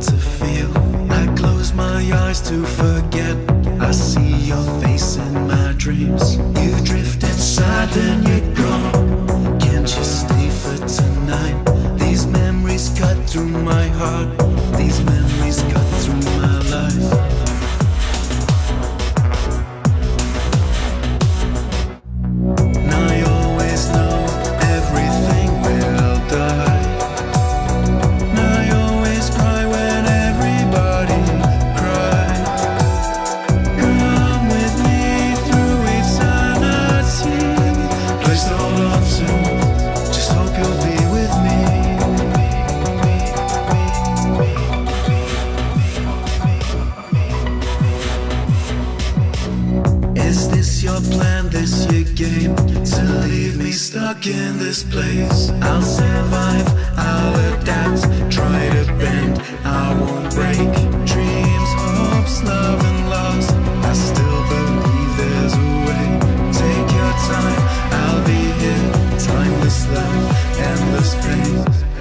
to feel. I close my eyes to forget. I see your face in my dreams. You drift inside, then you're Is this your plan, this your game? To leave me stuck in this place? I'll survive, I'll adapt, try to bend, I won't break. Dreams, hopes, love, and loss. I still believe there's a way. Take your time, I'll be here. Timeless love, endless pain.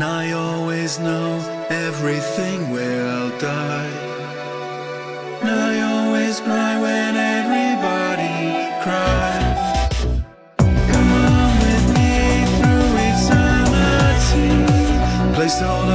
And I always know everything where I'll die. And I always cry when everybody cries. Come on with me through eternity. To hold